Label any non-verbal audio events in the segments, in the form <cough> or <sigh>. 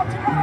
Portugal!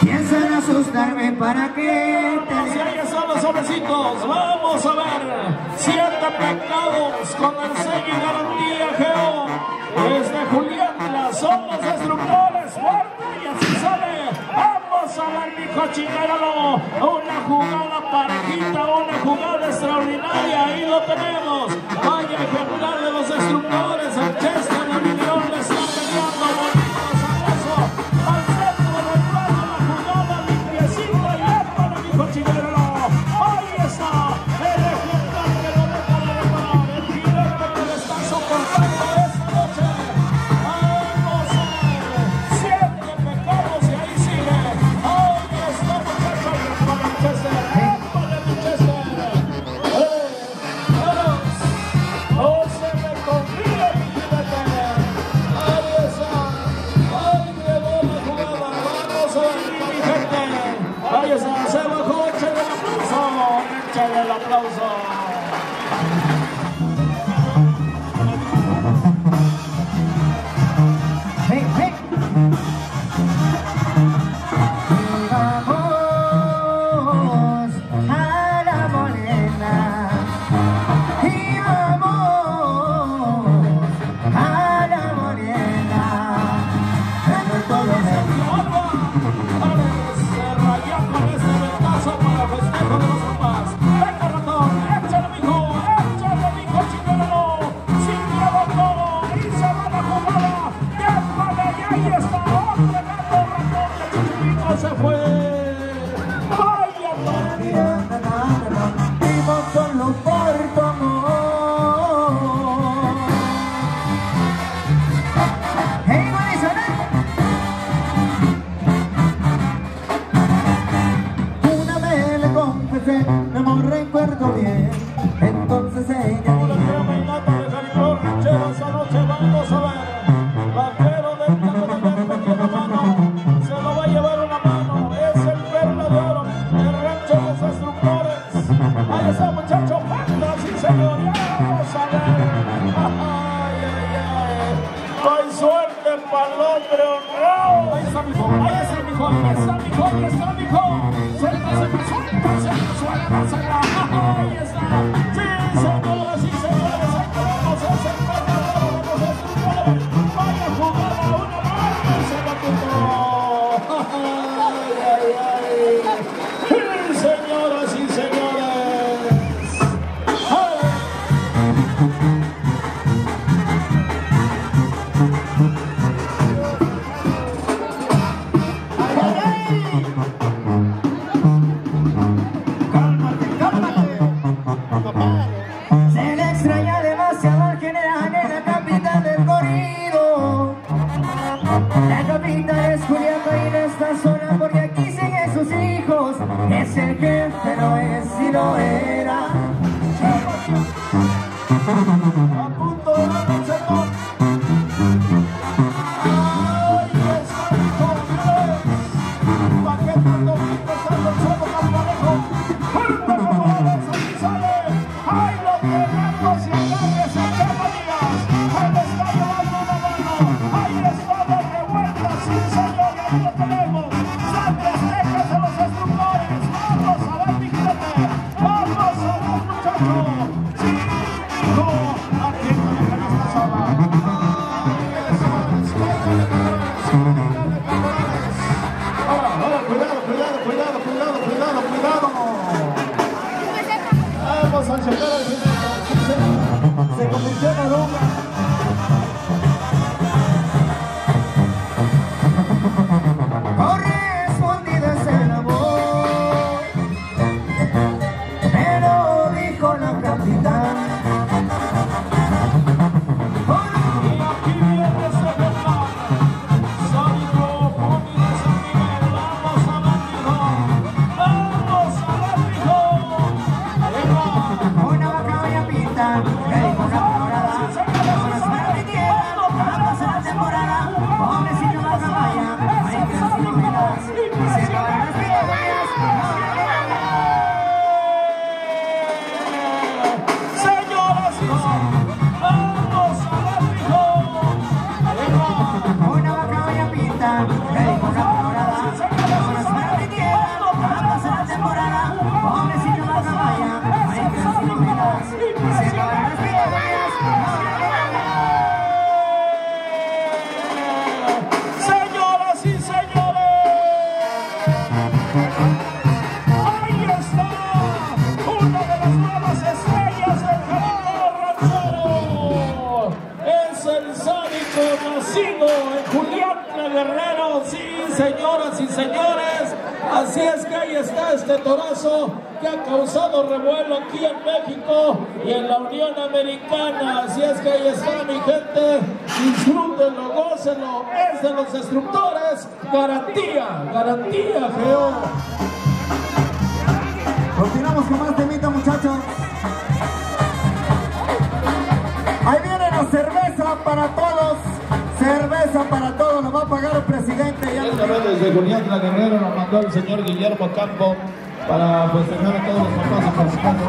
Piensan asustarme para que te acerques a los sobrecitos. Vamos a ver. Siete pecados con enseño y garantía Geo. Desde Julián, las son destructores. Fuerte y así sale. Vamos a ver, mijo, chingáralo. Una jugada parejita, una jugada extraordinaria. Ahí lo tenemos. Vaya ejemplar de los destructores. El Chester. aplausos. se van a saber. Vaquero del de tiene mano, se lo va a llevar una mano. Es el de los destructores. Ahí está, muchachos. Vamos a ver. Suerte para el hombre. Ahí está, mi hijo. Ahí está, mi hijo. Está, mi hijo. Ahí está, mi hijo. Suéltase, suéltase, suéltase. Ahí. señoras y señores. Así es que ahí está este torazo que ha causado revuelo aquí en México y en la Unión Americana. Así es que ahí está mi gente. Disfrútenlo, gócenlo. Es de los destructores. Garantía, garantía, feo. Continuamos con más temita, muchachos. Ahí viene la cerveza para todos. Cerveza para todos. Nos va a pagar el vez desde Julián Guerrero nos mandó el señor Guillermo Campo para festejar a todos los papás y participantes.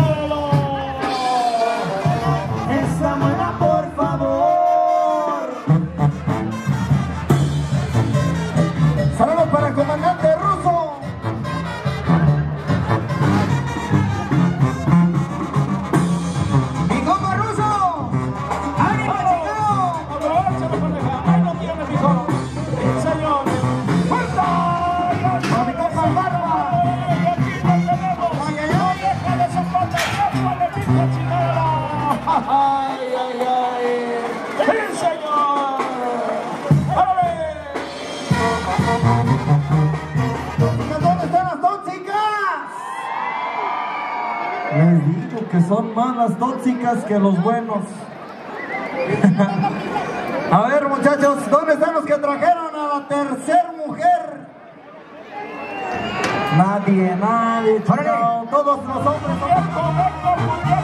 que son más las tóxicas que los buenos. <laughs> a ver, muchachos, ¿dónde están los que trajeron a la tercera mujer? Nadie, nadie, chingado. Todos los hombres son